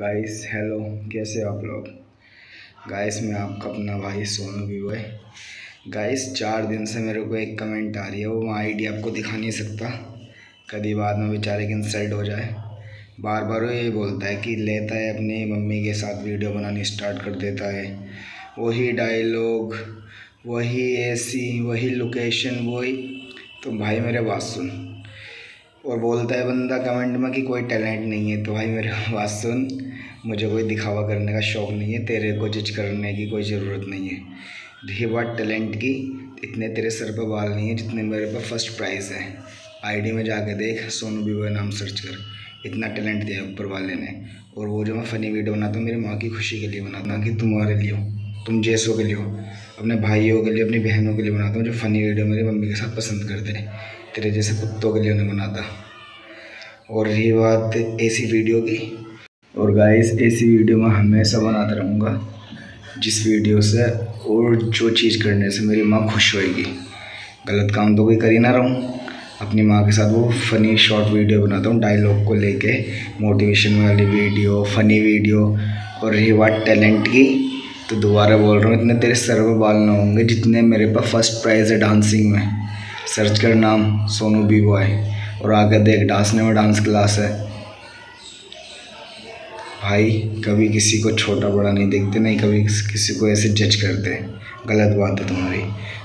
Guys hello कैसे आप लोग? गाइस मैं आपका अपना भाई सोनू भी बॉय गाइस चार दिन से मेरे को एक कमेंट आ रही है, वो आईडी आपको दिखा नहीं सकता। कभी बाद में बेचारे की इंसल्ट हो जाए। बार बार वो ये बोलता है कि लेता है अपनी मम्मी के साथ वीडियो बनानी स्टार्ट कर देता है। वही डायलॉग वही एसी वही लोकेशन वही तो भाई मेरे बात सुन। और बोलता है बंदा कमेंट में कि कोई टैलेंट नहीं है तो भाई मेरे बात सुन। मुझे कोई दिखावा करने का शौक़ नहीं है, तेरे को जज करने की कोई ज़रूरत नहीं है। रही बात टैलेंट की, इतने तेरे सर पर बाल नहीं है जितने मेरे पर फ़र्स्ट प्राइज़ है। आईडी में जाके देख, सोनू बीबो नाम सर्च कर। इतना टैलेंट दिया ऊपर वाले ने। और वो जो मैं फ़नी वीडियो बनाता हूँ, मेरी माँ की खुशी के लिए बनाता हूँ कि तुम्हारे लिए। तुम जैसों के लिए हो। अपने भाइयों के लिए, अपनी बहनों के लिए बनाता हूँ, जो फ़नी वीडियो मेरी मम्मी के साथ पसंद करते हैं। तेरे जैसे कुत्तों के लिए उन्हें बनाता। और रही बात ऐसी वीडियो की। और गाइस ऐसी वीडियो मैं हमेशा बनाता रहूँगा, जिस वीडियो से और जो चीज़ करने से मेरी माँ खुश होएगी। गलत काम तो कोई कर ही ना रहूँ अपनी माँ के साथ वो फ़नी शॉर्ट वीडियो बनाता हूँ डायलॉग को लेके मोटिवेशन वाली वीडियो फ़नी वीडियो और रही बात टैलेंट की तो दोबारा बोल रहा हूँ, इतने तेरे सर पर बाल ना होंगे जितने मेरे पास फ़र्स्ट प्राइज़ है डांसिंग में। सर्च कर नाम, सोनू बी बॉय और आगे देख, डांसने में डांस क्लास है। भाई, कभी किसी को छोटा बड़ा नहीं देखते, नहीं कभी किसी को ऐसे जज करते। गलत बात है तुम्हारी।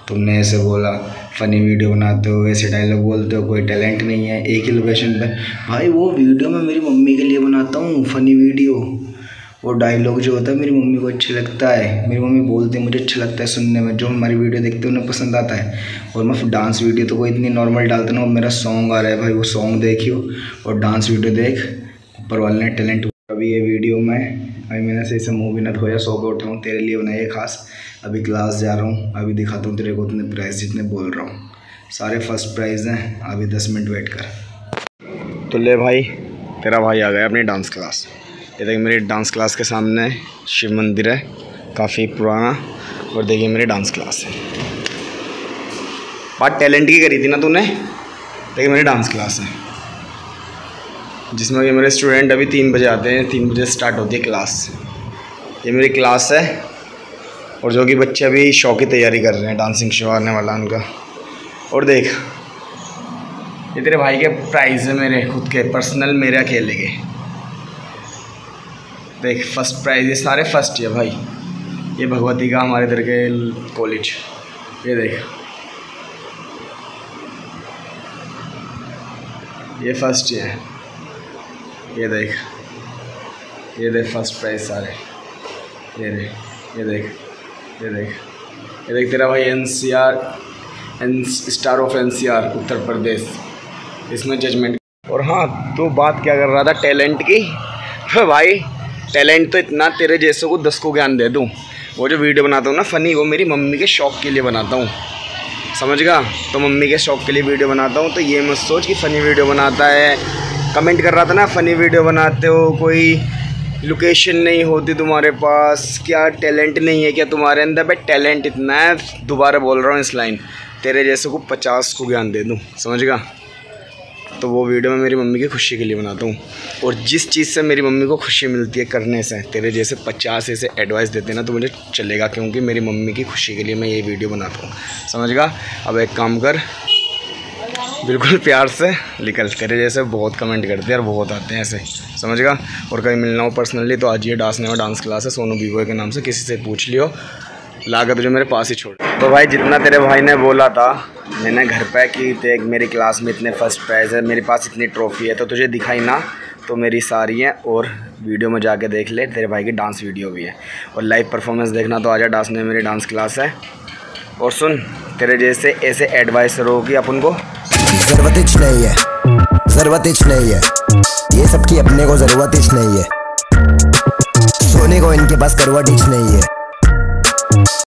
तुमने ऐसे बोला फ़नी वीडियो बनाते हो, ऐसे डायलॉग बोलते हो, कोई टैलेंट नहीं है, एक ही लोकेशन पर भाई, वो वीडियो मैं मेरी मम्मी के लिए बनाता हूँ फ़नी वीडियो वो डायलॉग जो होता है, मेरी मम्मी को अच्छा लगता है। मेरी मम्मी बोलती है, मुझे अच्छा लगता है सुनने में, जो हमारी वीडियो देखते हैं, उन्हें पसंद आता है। और मैं डांस वीडियो तो कोई इतनी नॉर्मल डालता ना मेरा सॉन्ग आ रहा है भाई, वो सॉन्ग देखियो और डांस वीडियो देख। ऊपर वाले ने टैलेंट अभी ये वीडियो में, अभी मैंने सही से मुँह भी ना धोया, सो के उठा हूँ, तेरे लिए बनाइए खास। अभी क्लास जा रहा हूँ, अभी दिखाता हूँ तेरे को उतने प्राइस जितने बोल रहा हूँ। सारे फ़र्स्ट प्राइज़ हैं, अभी दस मिनट वेट कर। तो ले भाई, तेरा भाई आ गया अपनी डांस क्लास ये देखिए मेरी डांस क्लास के सामने शिव मंदिर है, काफ़ी पुराना, और देखिए मेरी डांस क्लास है। बात टैलेंट की करी थी ना तूने? देखिए मेरी डांस क्लास है। जिसमें कि मेरे स्टूडेंट अभी तीन बजे आते हैं, तीन बजे स्टार्ट होती है क्लास। ये मेरी क्लास है, और जो कि बच्चे अभी शो की तैयारी कर रहे हैं, डांसिंग शो आने वाला उनका। और देख, ये तेरे भाई के प्राइज़ है मेरे, खुद के पर्सनल मेरे अकेले के। देख फ़र्स्ट प्राइज़ ये सारे फ़र्स्ट है भाई। ये भगवती का हमारे इधर के कॉलेज ये देख। ये फ़र्स्ट है। ये देख। ये देख फ़र्स्ट प्राइज सारे। ये देख ये देख ये देख। ये देख तेरा भाई N C R N star of N C R Uttar Pradesh. इसमें जजमेंट और हाँ तो बात क्या कर रहा था टैलेंट की? तो भाई। टैलेंट तो इतना तेरे जैसों को दस को ज्ञान दे दूँ। वो जो वीडियो बनाता हूँ ना, फ़नी, वो मेरी मम्मी के शौक़ के लिए बनाता हूँ। समझ गया? तो मम्मी के शौक़ के लिए वीडियो बनाता हूँ तो ये मत सोच कि फ़नी वीडियो बनाता है। कमेंट कर रहा था ना, फ़नी वीडियो बनाते हो, कोई लोकेशन नहीं होती तुम्हारे पास, क्या टैलेंट नहीं है क्या तुम्हारे अंदर? भाई टैलेंट इतना है, दोबारा बोल रहा हूँ इस लाइन तेरे जैसे को पचास को ज्ञान दे दूँ, समझ गया? तो वो वीडियो मैं मेरी मम्मी की खुशी के लिए बनाता हूँ। और जिस चीज़ से मेरी मम्मी को खुशी मिलती है करने से, तेरे जैसे पचास ऐसे एडवाइस देते ना तो मुझे चलेगा क्योंकि मेरी मम्मी की खुशी के लिए मैं ये वीडियो बनाता हूँ। समझ गया अब एक काम कर। बिल्कुल प्यार से निकल, तेरे जैसे बहुत कमेंट करते हैं और बहुत आते हैं ऐसे। समझ गया और कहीं मिलना हो पर्सनली तो आज ये डांस में डांस क्लास है, सोनू बीबो के नाम से, किसी से पूछ लियो। लागत जो मेरे पास ही छोड़। तो भाई जितना तेरे भाई ने बोला था, मैंने घर पे कि देख मेरी क्लास में इतने फ़र्स्ट प्राइज़ है, मेरे पास इतनी ट्रॉफ़ी है तो तुझे दिखाई ना तो मेरी सारी है, और वीडियो में जाके देख ले, तेरे भाई की डांस वीडियो भी है। और लाइव परफॉर्मेंस देखना तो आ आजा डांस में मेरी डांस क्लास है। और सुन, तेरे जैसे ऐसे एडवाइसर हो कि अपन को? ज़रूरत नहीं है, ज़रूरत नहीं है। ये सबकी अपने को ज़रूरत नहीं है। सोने को इनके पास करवट नहीं है।